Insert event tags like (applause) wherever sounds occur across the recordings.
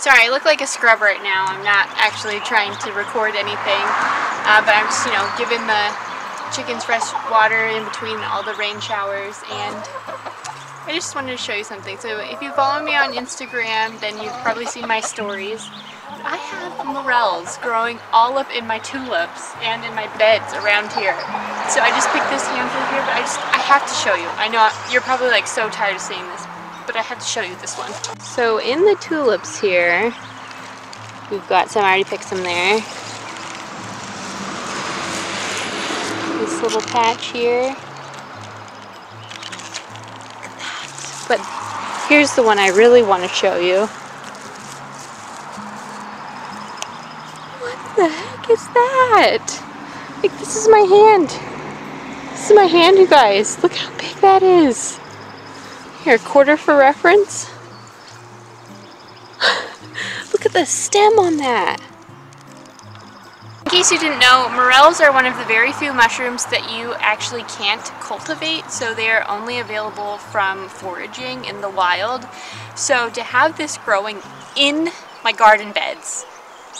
Sorry, I look like a scrub right now. I'm not actually trying to record anything, uh, but I'm just, you know, giving the chickens fresh water in between all the rain showers and I just wanted to show you something. So if you follow me on Instagram, then you've probably seen my stories. I have morels growing all up in my tulips and in my beds around here. So I just picked this handful here, but I just, I have to show you. I know you're probably like so tired of seeing this, but I have to show you this one. So in the tulips here, we've got some, I already picked some there. This little patch here. But here's the one I really want to show you. What the heck is that? Like this is my hand. This is my hand, you guys. Look how big that is. Here, quarter for reference. (laughs) Look at the stem on that. In case you didn't know, morels are one of the very few mushrooms that you actually can't cultivate, so they are only available from foraging in the wild. So to have this growing in my garden beds,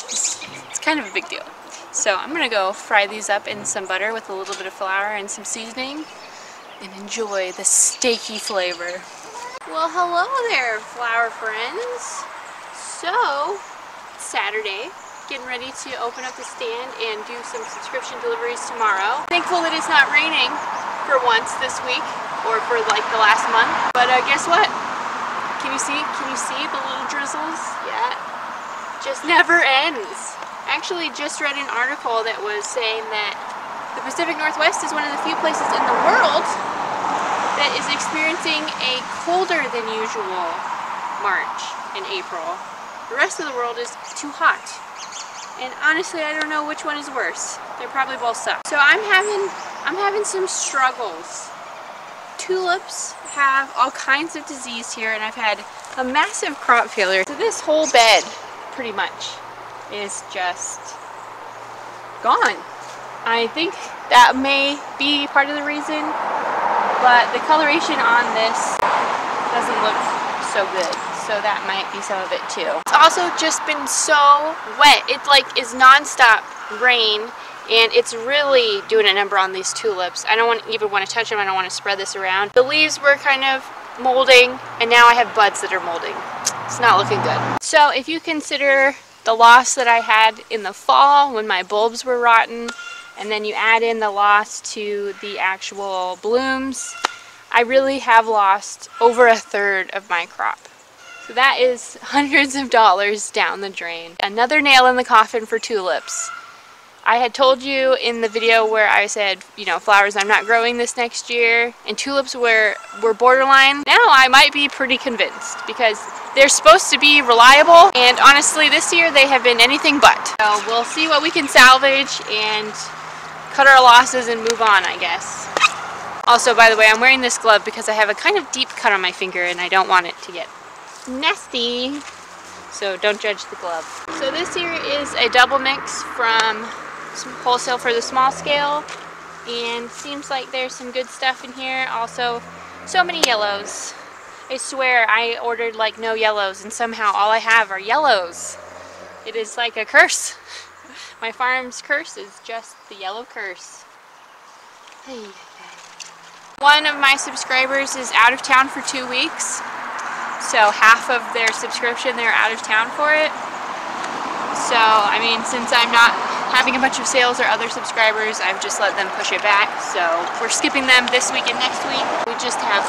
it's, it's kind of a big deal. So I'm gonna go fry these up in some butter with a little bit of flour and some seasoning and enjoy the steaky flavor. Well, hello there, flower friends. So, Saturday, getting ready to open up the stand and do some subscription deliveries tomorrow. Thankful that it's not raining for once this week or for like the last month. But uh, guess what? Can you see? Can you see the little drizzles? Yeah. Just never ends. Actually just read an article that was saying that the Pacific Northwest is one of the few places in the world that is experiencing a colder than usual March and April. The rest of the world is too hot. And honestly, I don't know which one is worse. They're probably both suck. So I'm having, I'm having some struggles. Tulips have all kinds of disease here and I've had a massive crop failure. So this whole bed, pretty much, is just gone. I think that may be part of the reason, but the coloration on this doesn't look so good so that might be some of it too. It's also just been so wet. It like is non-stop rain and it's really doing a number on these tulips. I don't want, even want to touch them. I don't want to spread this around. The leaves were kind of molding and now I have buds that are molding. It's not looking good. So if you consider the loss that I had in the fall when my bulbs were rotten and then you add in the loss to the actual blooms, I really have lost over a third of my crop. So that is (laughs) hundreds of dollars down the drain. Another nail in the coffin for tulips. I had told you in the video where I said, you know, flowers I'm not growing this next year, and tulips were, were borderline. Now I might be pretty convinced because they're supposed to be reliable, and honestly this year they have been anything but. So we'll see what we can salvage and cut our losses and move on, I guess. Also, by the way, I'm wearing this glove because I have a kind of deep cut on my finger and I don't want it to get nasty. So don't judge the glove. So this here is a double mix from wholesale for the small scale. And seems like there's some good stuff in here. Also, so many yellows. I swear I ordered like no yellows and somehow all I have are yellows. It is like a curse. (laughs) My farm's curse is just the yellow curse. Hey. One of my subscribers is out of town for two weeks so half of their subscription they're out of town for it. So, I mean, since I'm not having a bunch of sales or other subscribers, I've just let them push it back. So we're skipping them this week and next week. We just have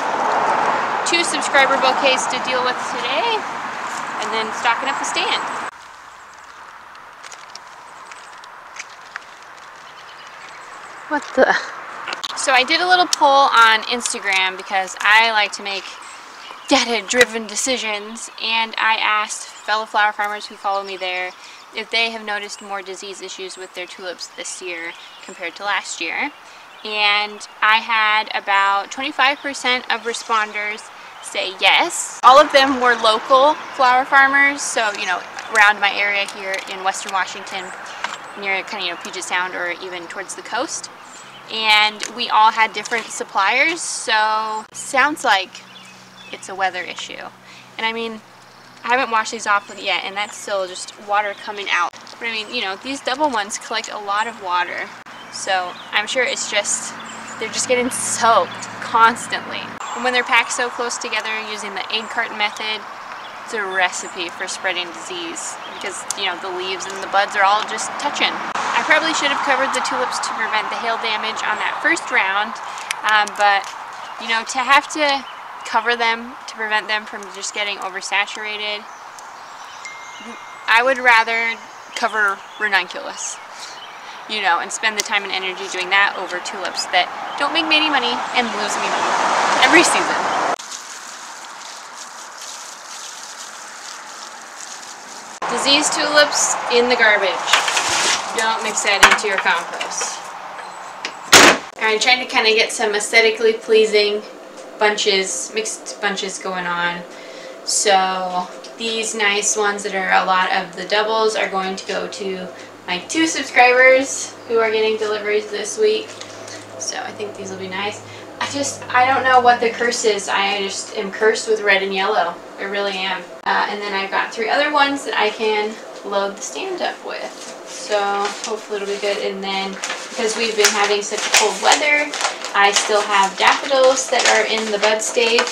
two subscriber bouquets to deal with today and then stocking up the stand. What the? So I did a little poll on Instagram because I like to make data-driven decisions and I asked fellow flower farmers who follow me there if they have noticed more disease issues with their tulips this year compared to last year and I had about 25% of responders say yes. All of them were local flower farmers so you know around my area here in western Washington near kind of you know Puget Sound or even towards the coast and we all had different suppliers so sounds like it's a weather issue. And I mean, I haven't washed these off yet and that's still just water coming out. But I mean, you know, these double ones collect a lot of water. So I'm sure it's just, they're just getting soaked constantly. And when they're packed so close together using the egg carton method, it's a recipe for spreading disease because, you know, the leaves and the buds are all just touching. I probably should have covered the tulips to prevent the hail damage on that first round, um, but, you know, to have to cover them to prevent them from just getting oversaturated, I would rather cover ranunculus you know, and spend the time and energy doing that over tulips that don't make me any money and lose me money every season. Diseased tulips in the garbage. Don't mix that into your compost. I'm trying to kind of get some aesthetically pleasing bunches, mixed bunches going on. So these nice ones that are a lot of the doubles are going to go to my two subscribers who are getting deliveries this week. So I think these will be nice. Just, I don't know what the curse is. I just am cursed with red and yellow. I really am. Uh, and then I've got three other ones that I can load the stand up with. So hopefully it'll be good. And then because we've been having such cold weather, I still have daffodils that are in the bud stage.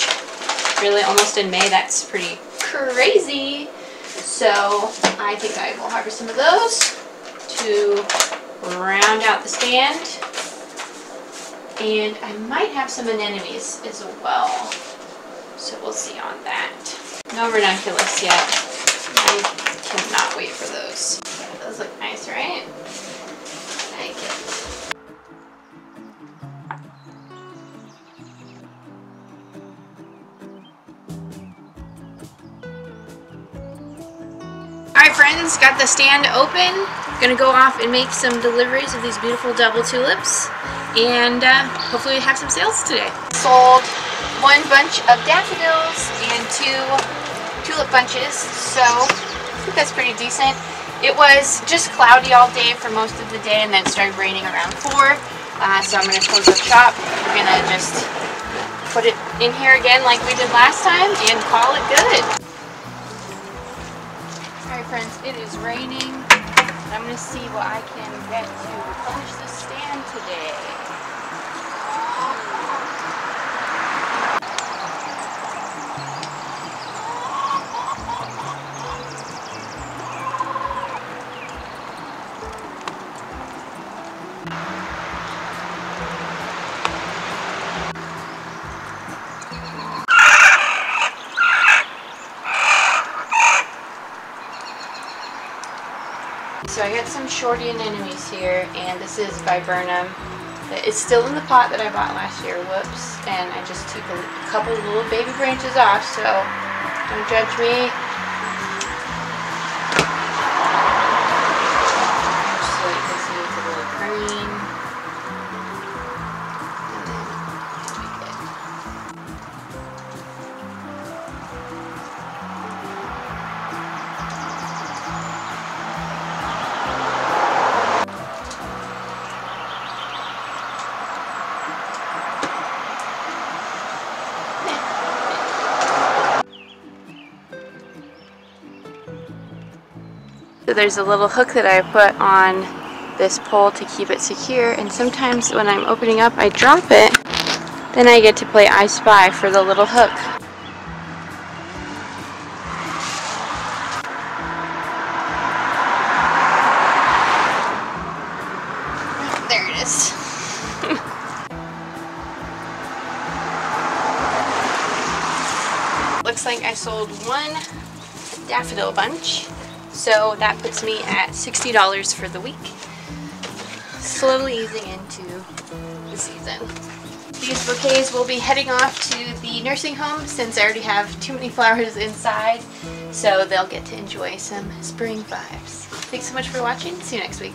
Really almost in May. That's pretty crazy. So I think I will harvest some of those to round out the stand. And I might have some anemones as well. So we'll see on that. No ranunculus yet. I cannot wait for those. Those look nice, right? Like it. Alright friends, got the stand open. Gonna go off and make some deliveries of these beautiful double tulips and uh, hopefully we have some sales today. Sold one bunch of daffodils and two tulip bunches, so I think that's pretty decent. It was just cloudy all day for most of the day and then started raining around 4, uh, so I'm going to close up shop. We're going to just put it in here again like we did last time and call it good. Friends, it is raining. I'm going to see what I can get to finish the stand today. So I got some shorty anemones here, and this is viburnum. It's still in the pot that I bought last year, whoops, and I just took a couple little baby branches off, so don't judge me. So there's a little hook that I put on this pole to keep it secure and sometimes when I'm opening up I drop it then I get to play I Spy for the little hook. There it is. (laughs) Looks like I sold one daffodil bunch. So that puts me at $60 for the week. Slowly easing into the season. These bouquets will be heading off to the nursing home since I already have too many flowers inside. So they'll get to enjoy some spring vibes. Thanks so much for watching. See you next week.